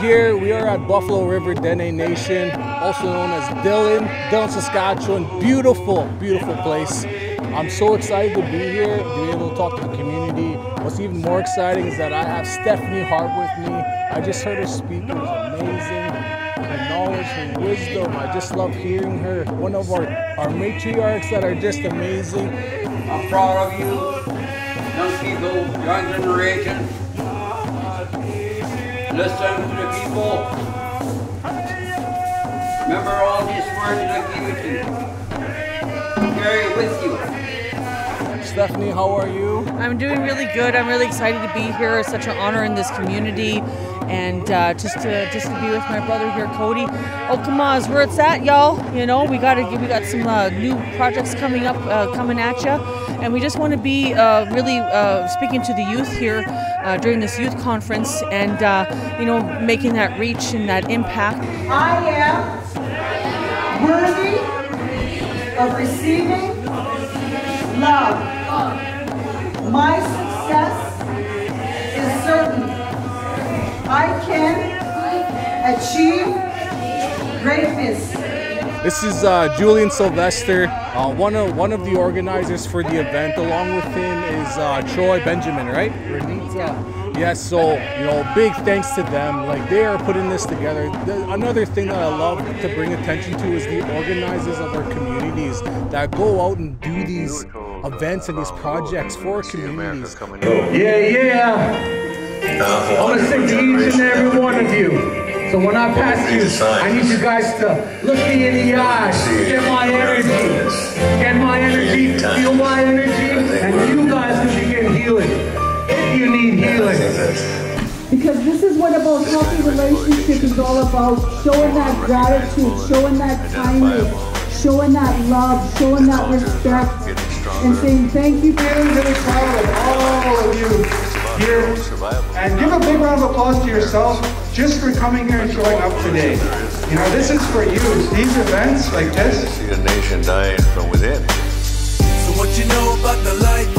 Here. We are at Buffalo River Dene Nation, also known as Dillon, Dillon, Saskatchewan. Beautiful, beautiful place. I'm so excited to be here, to be able to talk to the community. What's even more exciting is that I have Stephanie Hart with me. I just heard her speak. It was amazing. Her knowledge, her wisdom. I just love hearing her. One of our, our matriarchs that are just amazing. I'm proud of you, young people, young generation. Listen to the people. Remember all these words that I give you. Carry it with you. Stephanie, how are you? I'm doing really good. I'm really excited to be here. It's such an honor in this community, and uh, just to just to be with my brother here, Cody. Okema is where it's at, y'all. You know, we got to we got some uh, new projects coming up, uh, coming at you, and we just want to be uh, really uh, speaking to the youth here uh, during this youth conference, and you know, making that reach and that impact. I am worthy of receiving love. My success is certain. I can achieve greatness. This is uh, Julian Sylvester, uh, one of one of the organizers for the event. Along with him is uh, Troy Benjamin, right? Renita. Yes, so you know, big thanks to them. Like they are putting this together. The, another thing that I love to bring attention to is the organizers of our communities that go out and do these events and these projects for our communities. Yeah, yeah. I want to say to each and every one of you. So when I pass you, I need you guys to look me in the eyes, get my energy, get my energy, feel my energy, and you guys can begin healing if you need healing. Because this is what about healthy relationship is all about. Showing that gratitude, showing that kindness, showing that love, showing that respect, and saying thank you. Very, very proud of all of you here. And give a big round of applause to yourself just for coming here and showing up today. You know, this is for you. These events like this. See a nation dying from within. So what you know about the life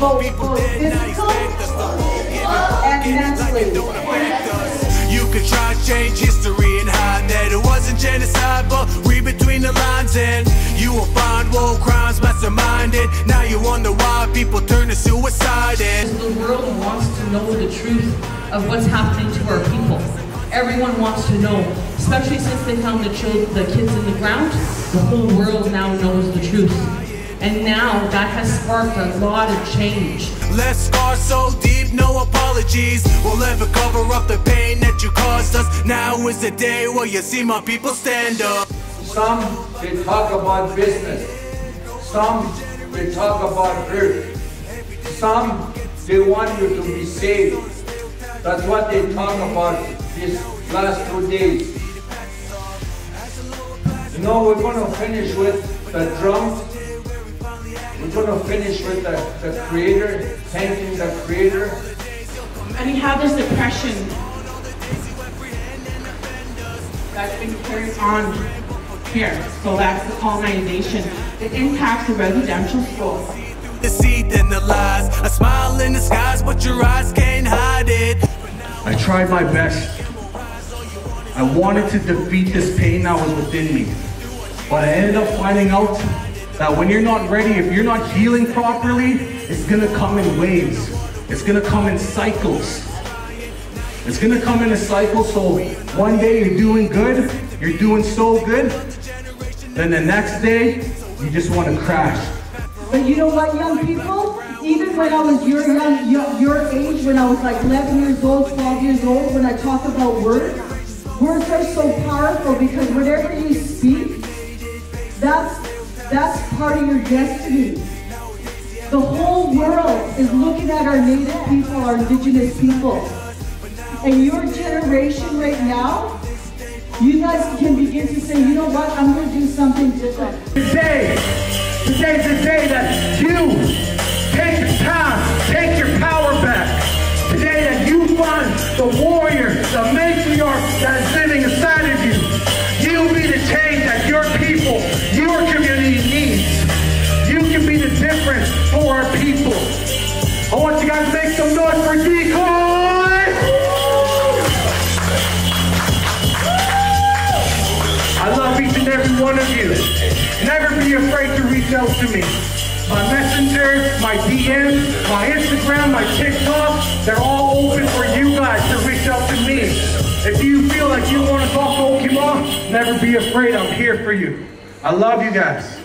both, People not physical and forget it like it don't mentally. You could try to change history and hide that it wasn't genocide, but read between the lines and you will find war crimes masterminded. Now you wonder why people turn to suicide and The world wants to know the truth of what's happening to our people. Everyone wants to know, especially since they found the, the kids in the ground. The whole world now knows the truth. And now that has sparked a lot of change. Left scars so deep, no apologies will ever cover up the pain that you caused us. Now is the day where you see my people stand up. Some, they talk about business. Some, they talk about hurt. Some, they want you to be saved. That's what they talk about these last two days. You know, we're going to finish with the drum. We're going to finish with the, the Creator, thanking the Creator. And you have this depression that's been carried on here. So that's the colonization. It impacts the residential schools. Deceit and the lies, a smile in the skies, but your eyes can't hide it. I tried my best. I wanted to defeat this pain that was within me. But I ended up finding out that when you're not ready, if you're not healing properly, it's gonna come in waves. It's gonna come in cycles. It's gonna come in a cycle, so one day you're doing good, you're doing so good, then the next day, you just wanna crash. But you know what, young people? Even when I was your young, your, age, when I was like 11 years old, 12 years old, when I talk about words, words are so powerful because whatever you part of your destiny. The whole world is looking at our native people, our indigenous people. And your generation right now, you guys can begin to say, you know what, I'm going to do something different. Today, today's the day that you take the time, take your power back. Today that you find the warrior, the matriarch that is living our people. I want you guys to make some noise for Decoy! I love each and every one of you. Never be afraid to reach out to me. My messenger, my DM, my Instagram, my TikTok, they're all open for you guys to reach out to me. If you feel like you want to talk to Okema, never be afraid. I'm here for you. I love you guys.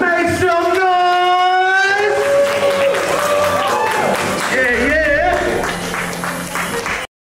Make some!